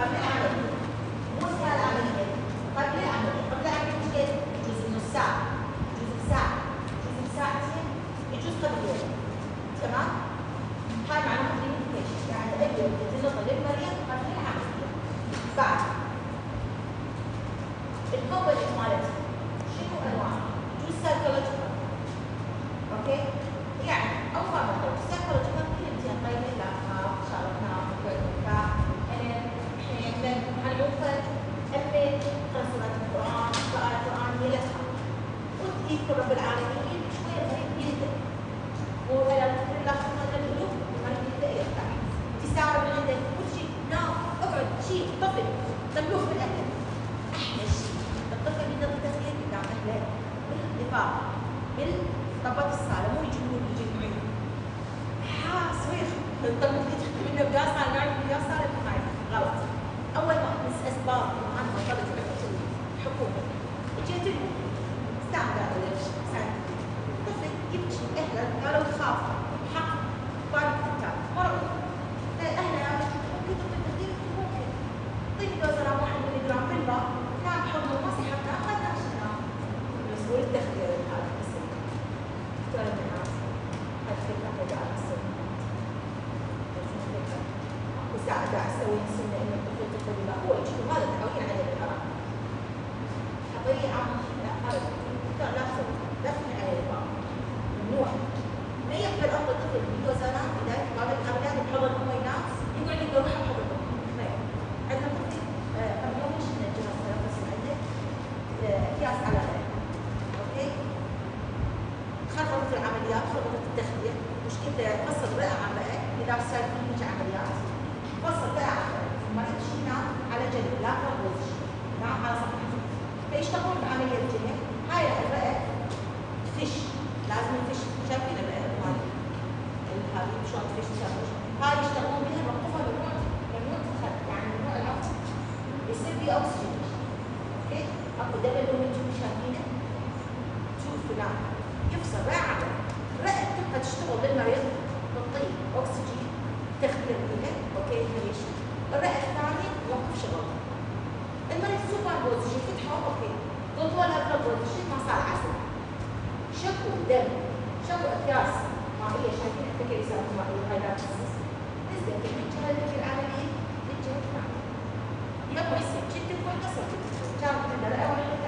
Thank you. الاكسجين أوكي اخد الرئه تبقى تشتغل للمريض المريض سوبر بوزيشن فتحه أوكي دول هو بوزيشن مع سعر عسل شكوا دم شكوا اكياس ما هي شايفين التكيسات ما هي هاي نزلت كلمه شهاده في الاعلام E eu conheci, tive que ter uma educação. Tchau.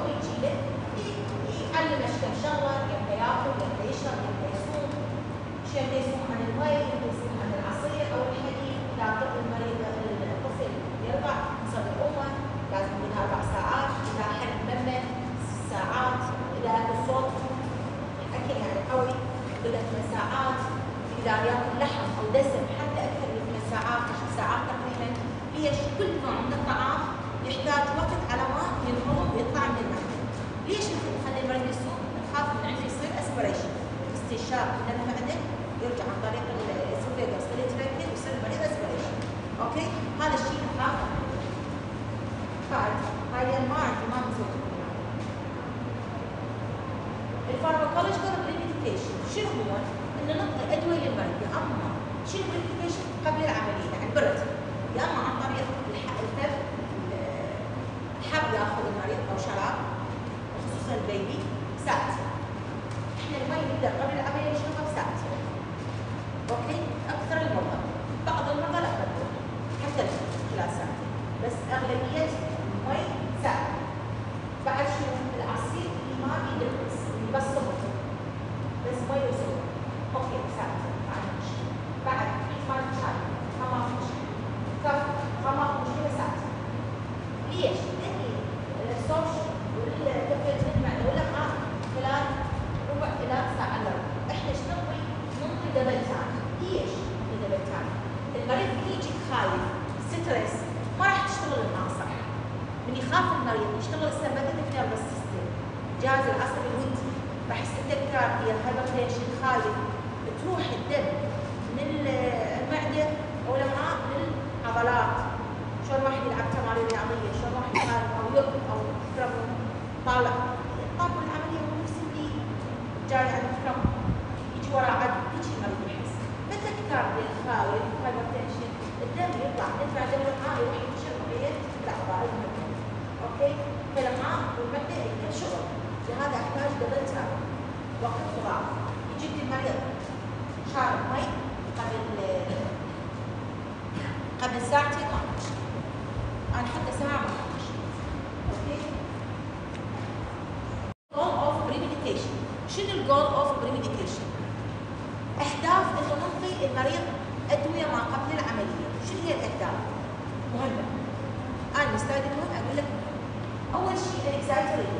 فوق يشيله يقلل شكل شغله يبدا ياكل يبدا يشرب يبدا يصوم شو يبدا عن Thank you. هذا أحتاج double tube وقت الخضار يجيب المريض شارب مي قبل قبل ساعتين. 12 أنا حتى ساعة ما okay؟ goal of premedication شنو ال goal of premedication؟ اهداف انه نعطي المريض أدوية ما قبل العملية، شنو هي الاهداف؟ مهمة. أنا مستعد أقول لك أول شيء الاكسايتري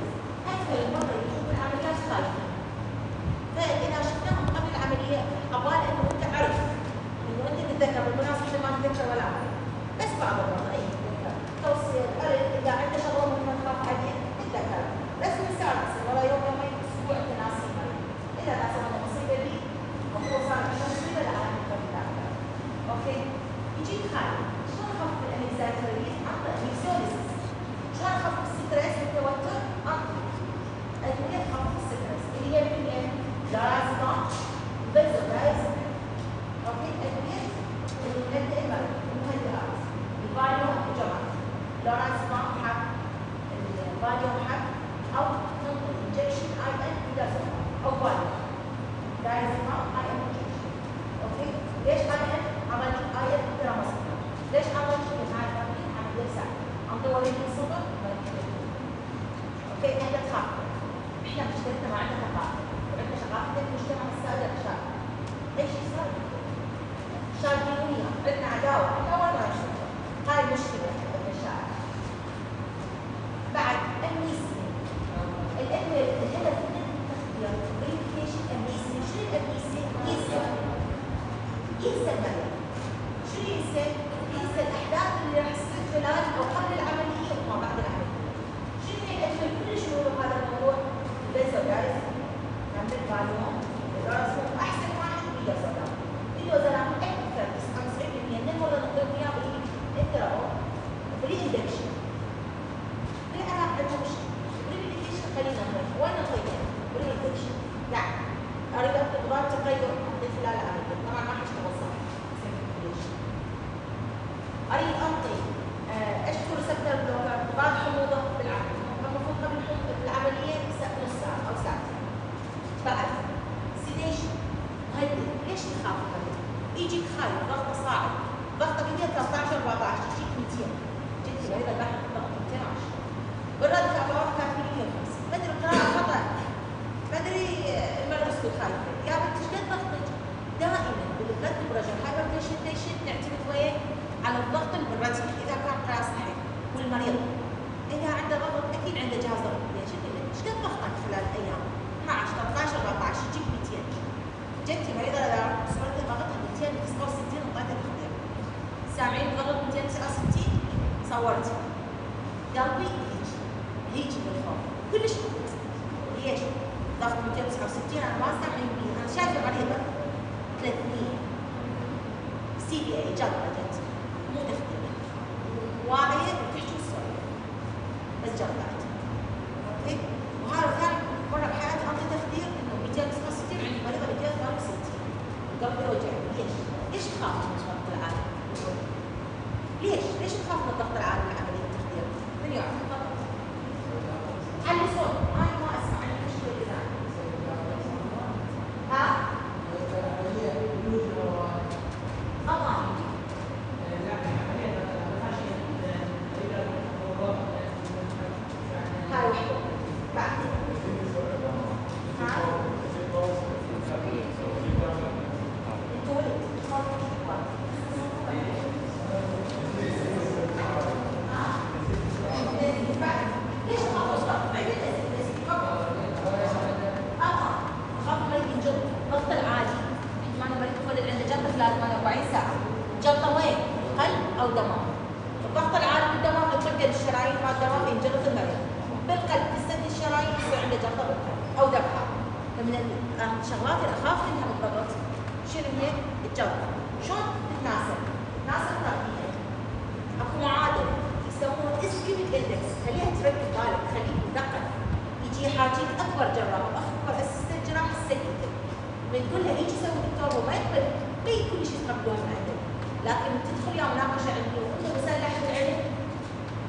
لكن بتدخلي مناقشه عندي. وانت مسلح بالعلم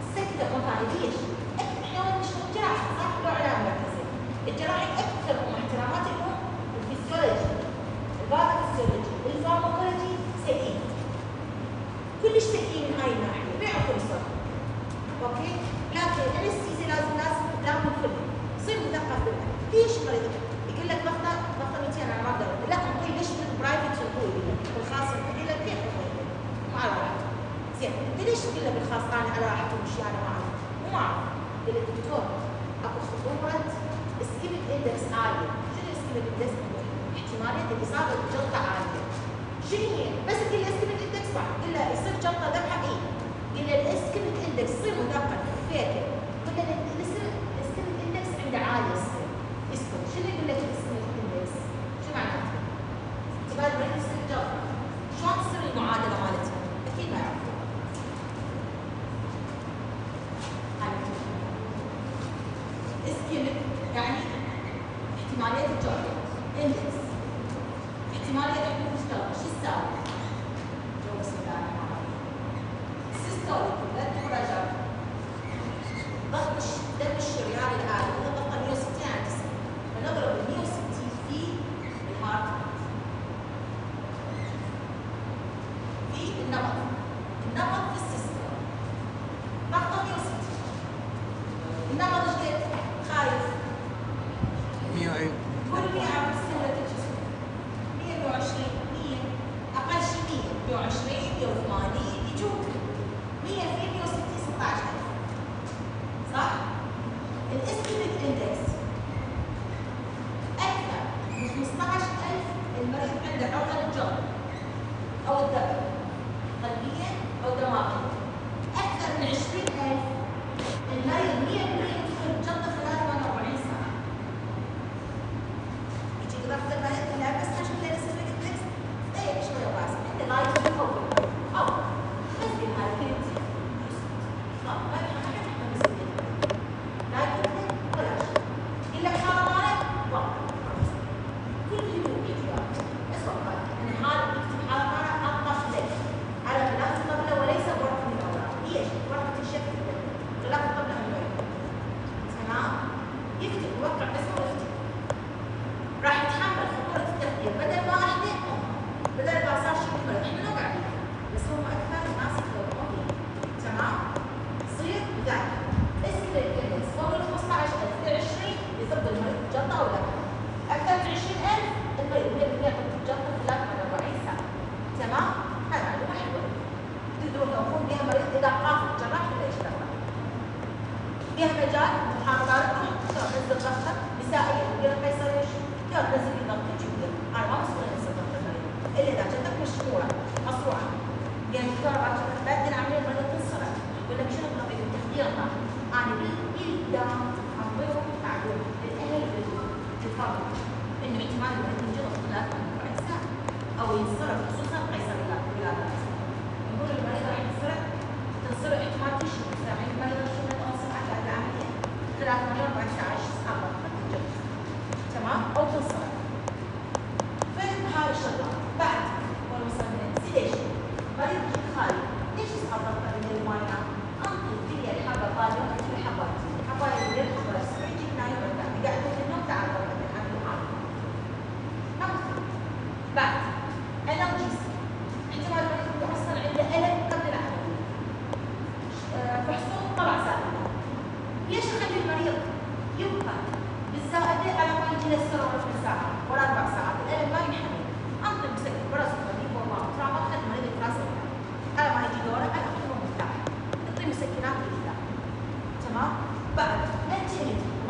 السكته ما طيب، فايديش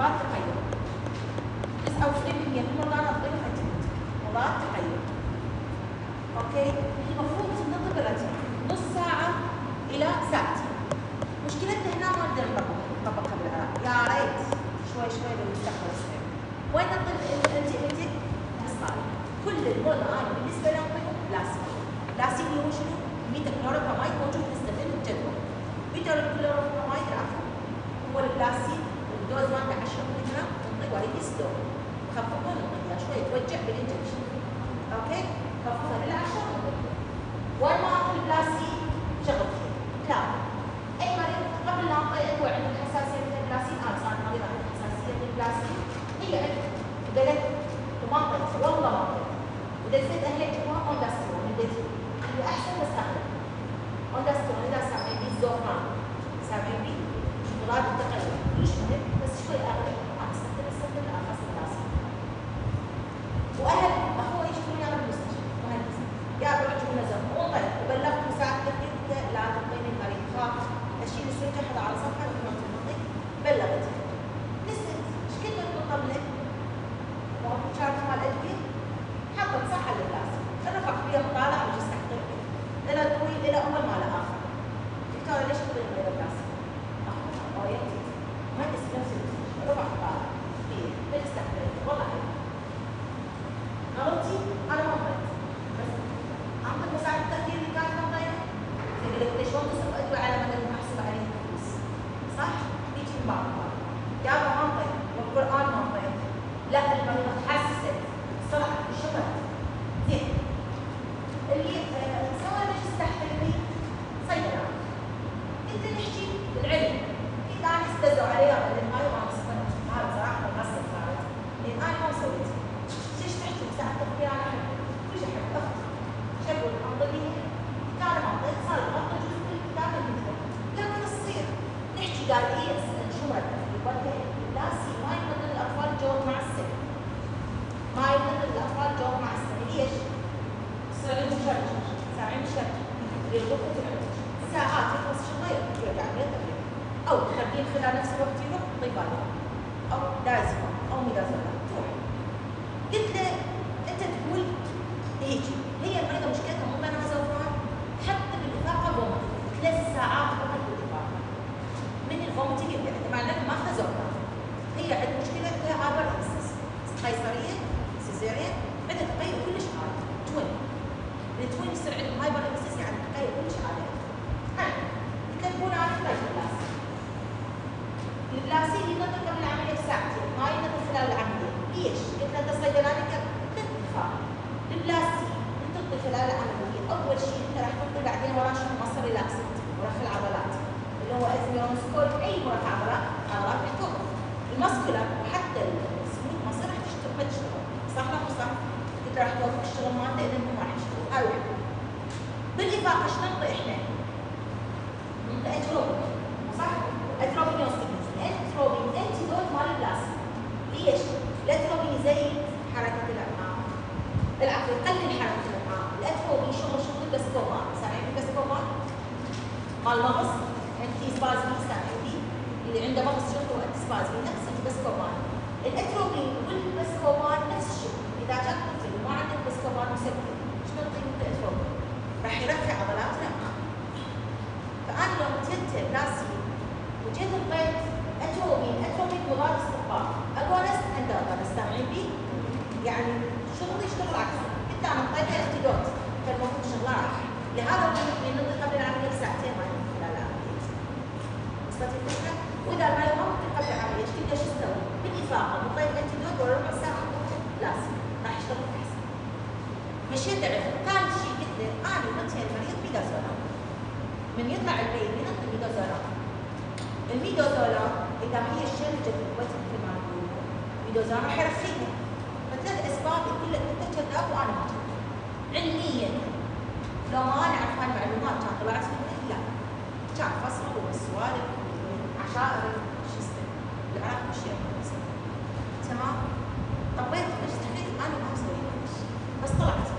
وضعت تغير this outfitting يكون أوكي؟ lower بلاسي ما يكون الاطفال جو مع السن ما يكون الاطفال جو مع السن ليش؟ صاروا مشرجر صاروا مشرجر يربطوا ساعات يخلص شغله يرجع بيته أو تخليه خلال نفس الوقت يروح طيبانه أو دايزون أو ميدازون تروح قلت له انت تقول هيجي جزارة حرفيا. فثلاث أسباب كلها أنت كذاب وأنا ما علميا. لو ما أنا أعرف المعلومات كان طلعت من لا. كان فصل والسوالف والعشائر شو اسمه؟ العراق مش يعني. تمام؟ طبيت اجتهدت أنا ما مسوي بس طلعت.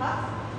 Tá?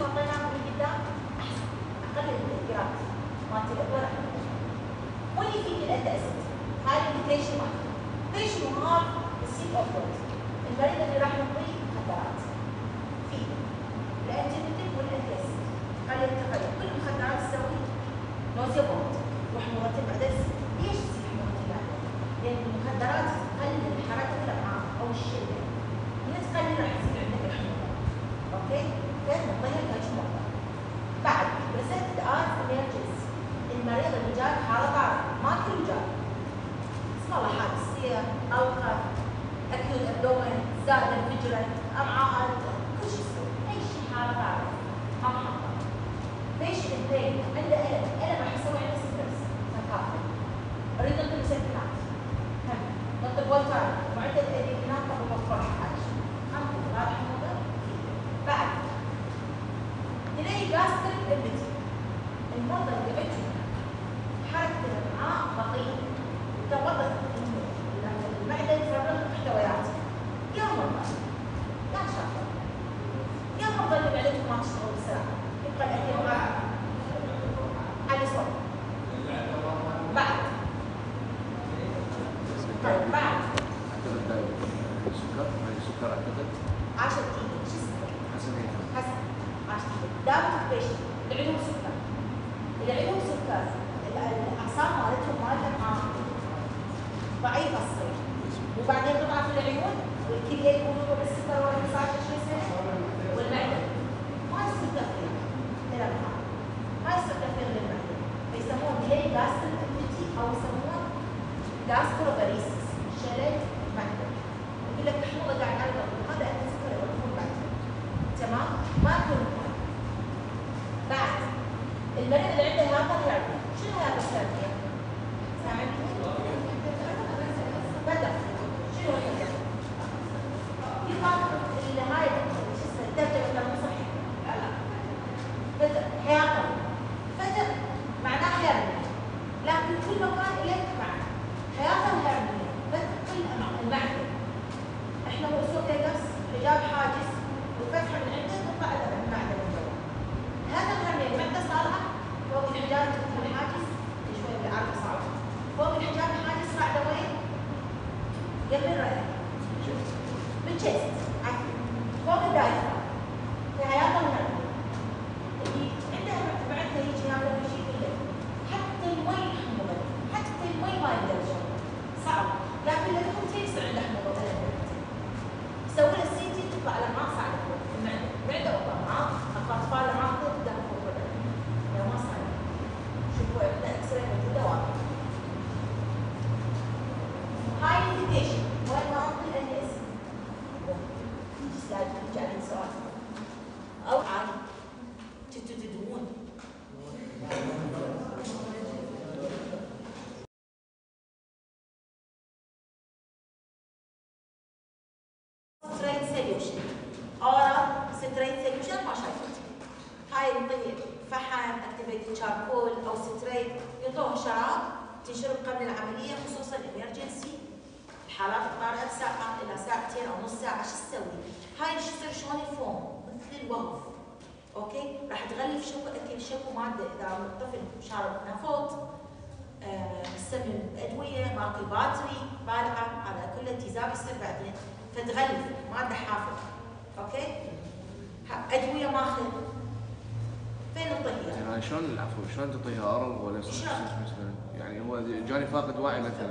طلعنا من قدام أحسن. أقل الجرام مالت الاكبر واللي فيه من الاسيد هاي الانتيشن مالته ليش مهار السيد اوف جولد البريد اللي راح نعطيه مخدرات في. الانتيبيوتيك والانتياسيد قال التقيؤ كل المخدرات تسوي نوزيا بومت وحموضه البعد ليش تصير حموضه البعد؟ لأن المخدرات تقلل حركة الامعاء أو الشم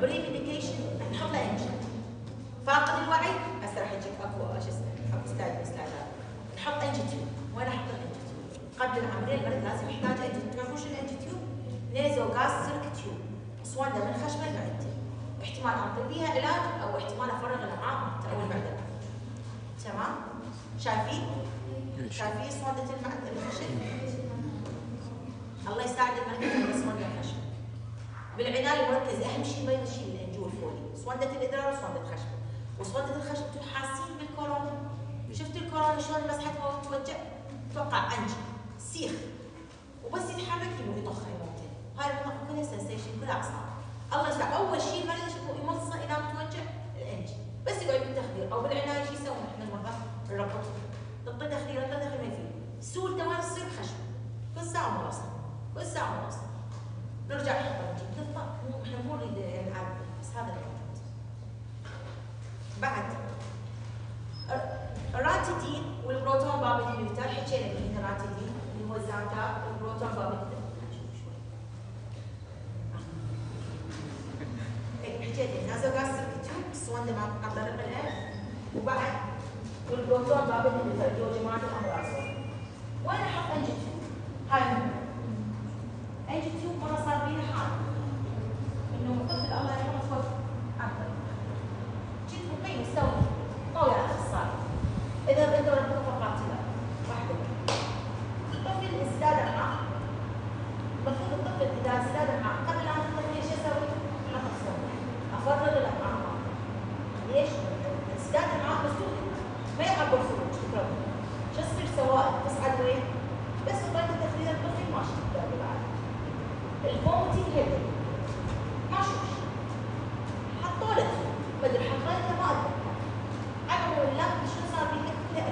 premedication نحط له انجن فاقد الوعي هسه راح يجيك اكو شو اسمه اكو من الستايلات نحط NG tube وين أحط ال NG tube؟ قبل العملية المريض لازم يحتاج NG تعرفون شو ال NG tube؟ nasogastric tube. اسوانده من خشمه لمعدتي احتمال انطي بيها علاج أو احتمال أفرغ الامعاء مالته أو المعده تمام؟ شايفين؟ شايفين اسوانده المعده الخشم؟ الله يساعد المريض يخلص اسوانده الخشب بالعناية المركزه أهم شيء ما يشيل الانجو الفولي اسوانده الادرار واسوانده الخشب. واسوانده الخشب أنتم حاسين بالكورونا. شفت الكورونا شلون مسحتها وتوجع توقع عنج سيخ. وبس يتحرك يموت يطخ يموت هاي المنطقة كلها سنسيشن كلها أعصاب. الله يساعد أول شيء المريض يمصه اذا متوجع الإنج. بس يقعد بالتخدير. أو بالعناية شو يسوون؟ إحنا المرضى الربط تعطي تخدير تعطي تخدير ما يفيد. سولته ما تصير خشب. كل ساعة ونص. كل ساعة ونص. نرجع نحط نجيب تفضل مو إحنا مو نريد نلعب بس هذا اللي موجود بعد الراتيدين والبروتون بابيدين اللي حكينا به الراتيدين اللي هو الزامتاب والبروتون بابيدين إيه، حكيت نازو غاستر كتوب الصوان ده ما قدر القلب وبعد والبروتون بابيدين اللي فرجوا جماعة الامراض وين أحط انجي؟ هاي مهمة. انجي تيوب مرة صار بينا حال إنه طفل الله يرحمه توفى عقل. جيت مقيم مستوي طول على الاخصائي إذا بده ربك فقط لا واحدة الطفل إزداد معه المفروض الطفل إذا إزداد معه قبل ان تطلع إيش أسوي؟ أحط صوت افرغ الامعاء ليش؟ إزداد معه مسؤول ما يعبر خروج شو يصير سواء؟ تصعد وين؟ بس بطريقه تخليل الطفل ماشي بعد الفومتي هيدن ما شوف حطوا ما ادري حطيته ما عملوا اللاب شو صار بيه كلها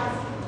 Christ.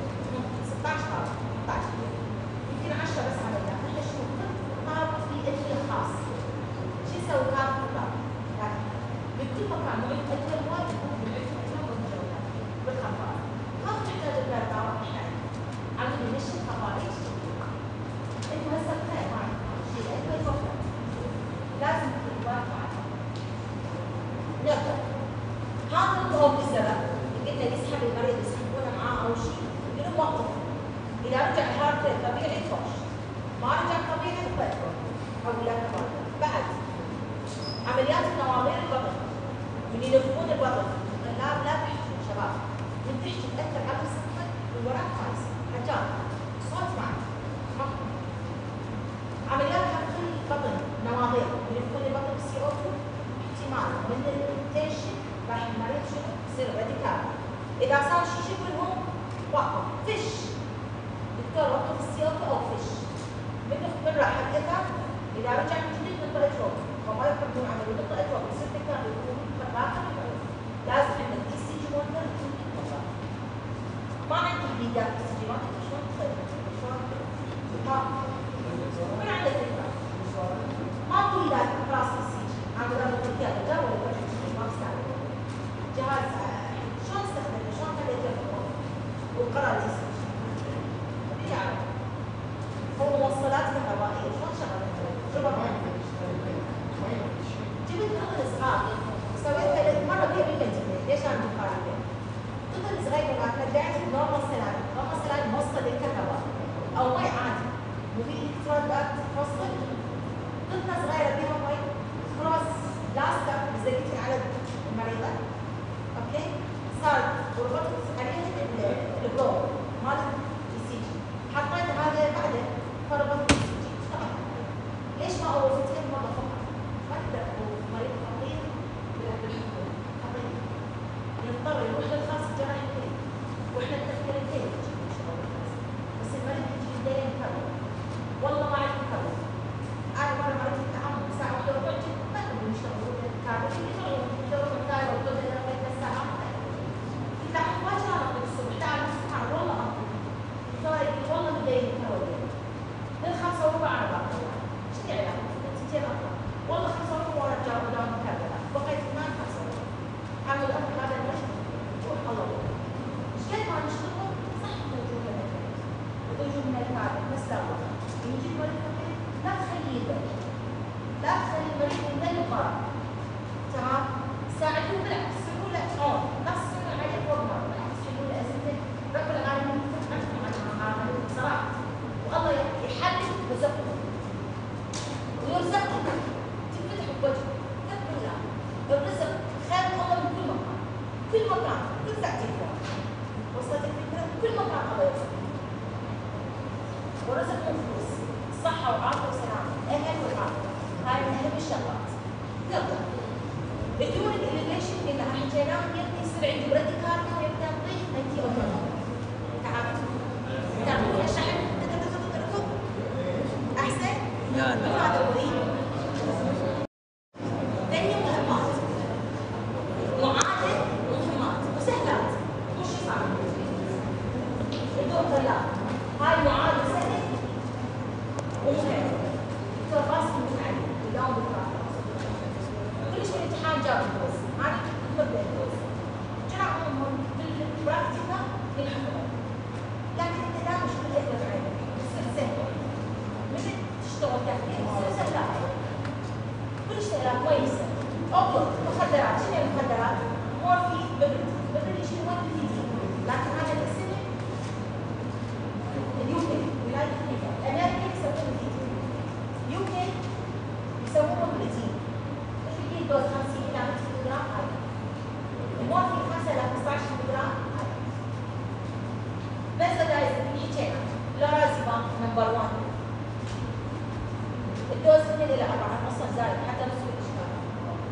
الدوز من إلى أربعة نص زائد حتى نصف الإشكال.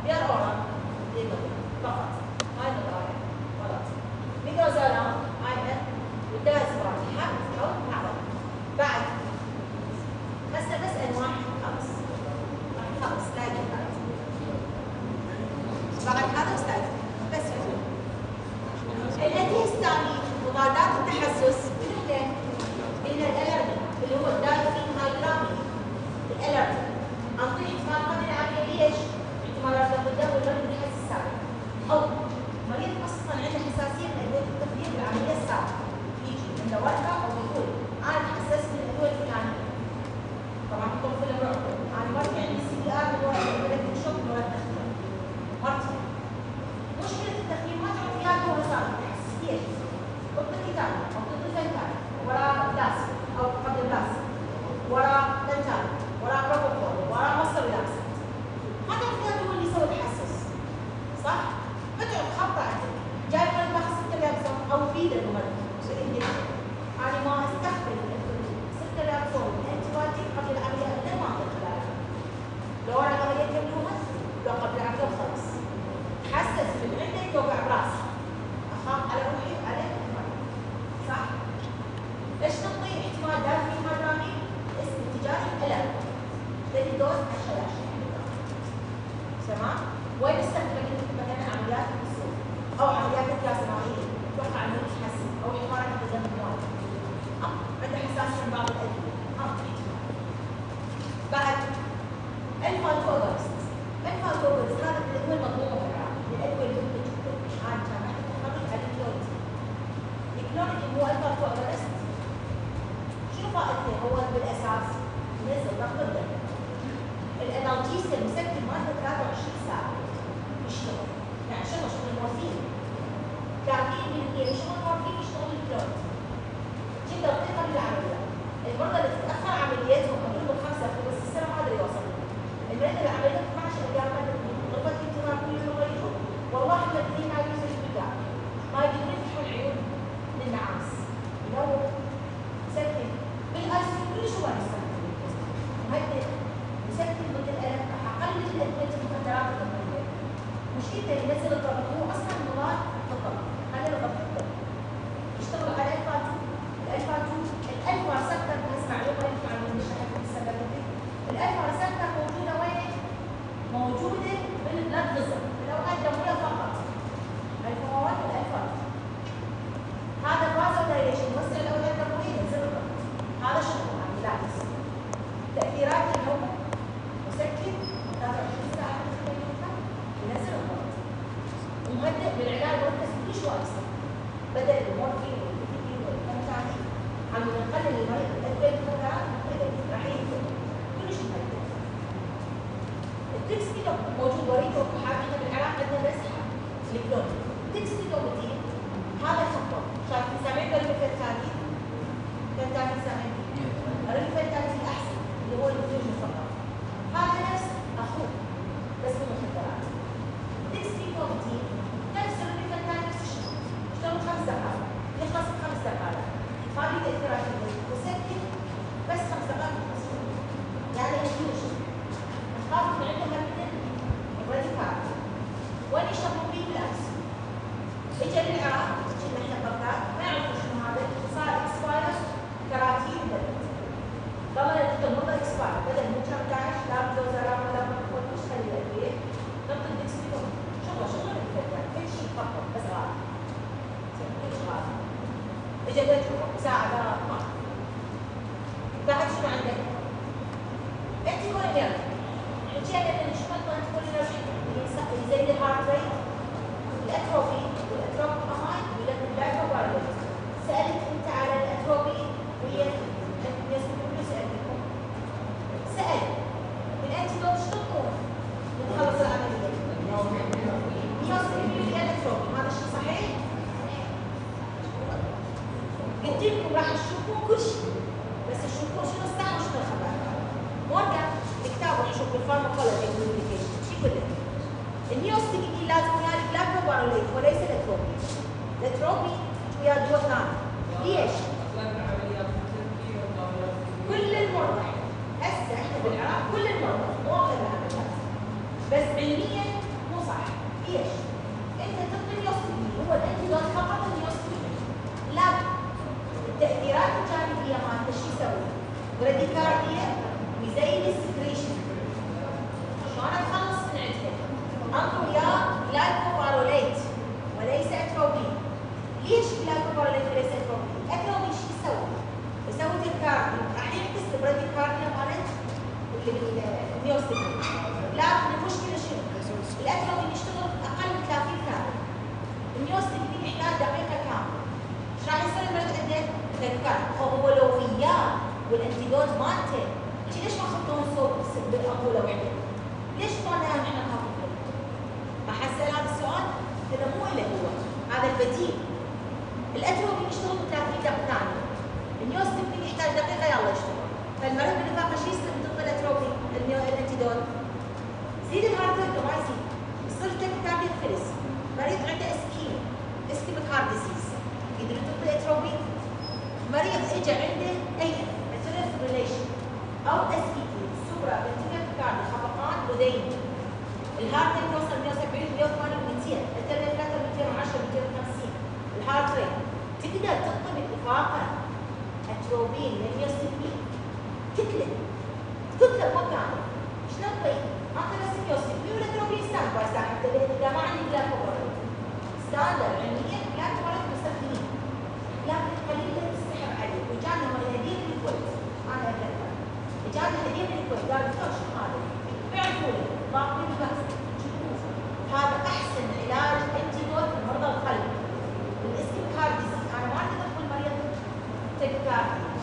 بيرقعوا فقط. هاي الغاية. غلط بيجوز الان والداز بار يديكم راح تشوفوا كل شيء بس تشوفوا شنو الصح وشنو الخطأ؟ مورجان كتابه نشوف الفارماكولوجي والميديكيشن في كل النيوستيكي لازم يعالج لاكتوباروليت وليس الاتروبي الاتروبي ويا جوتان نعم. ليش؟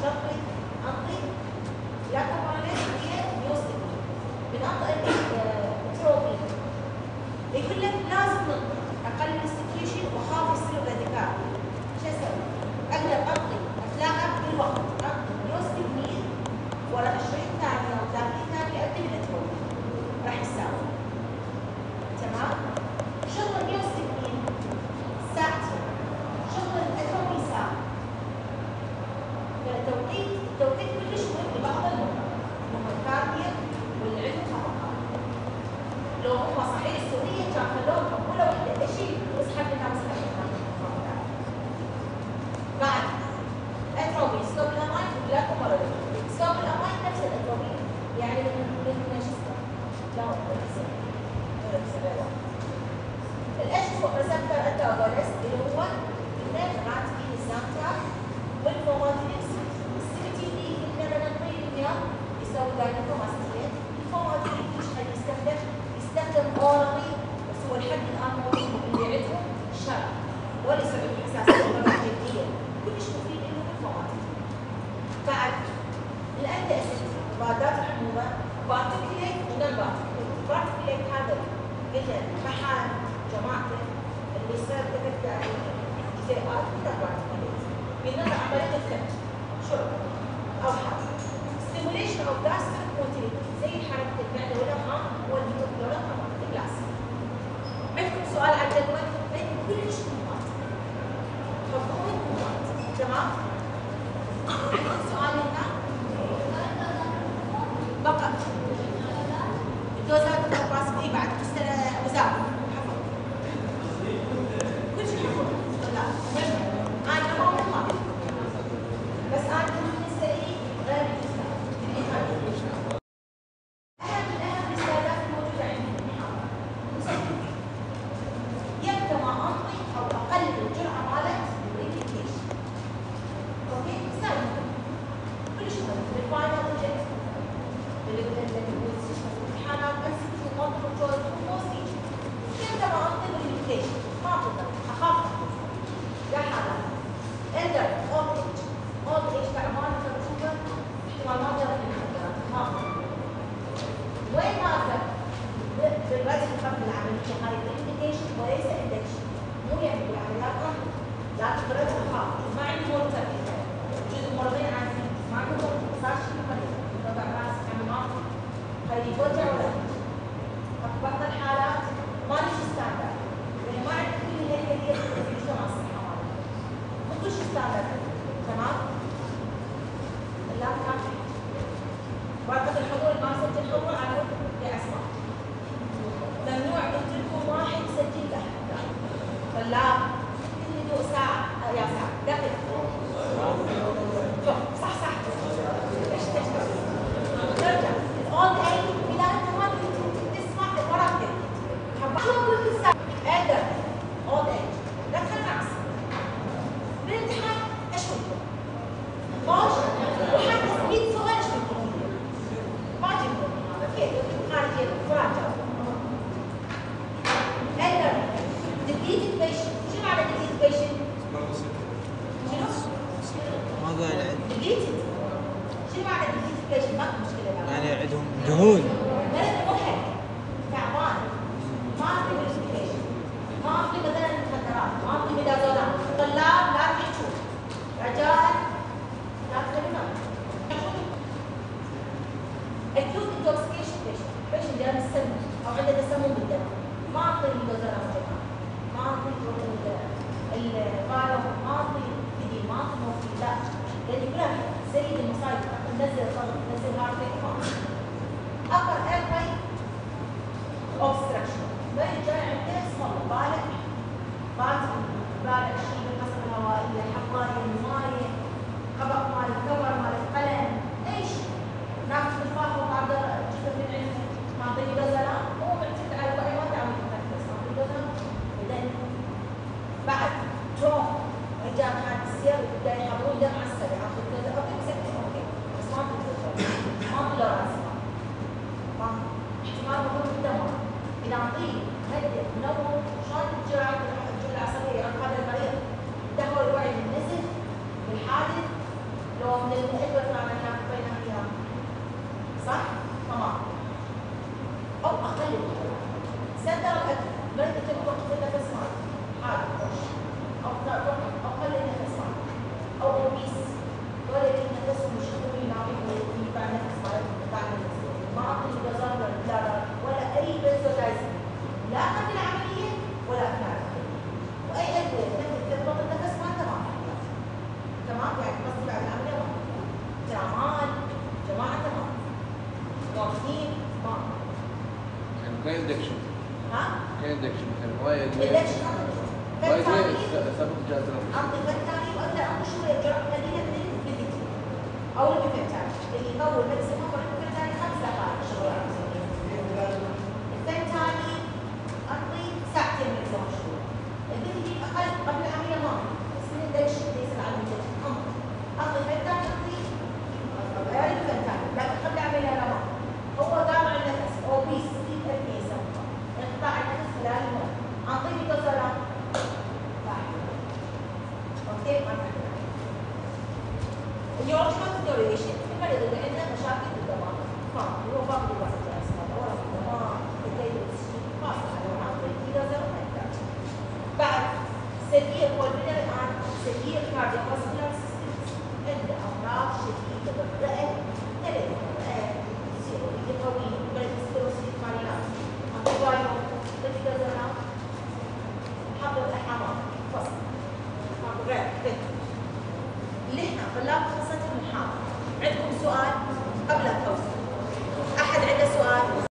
something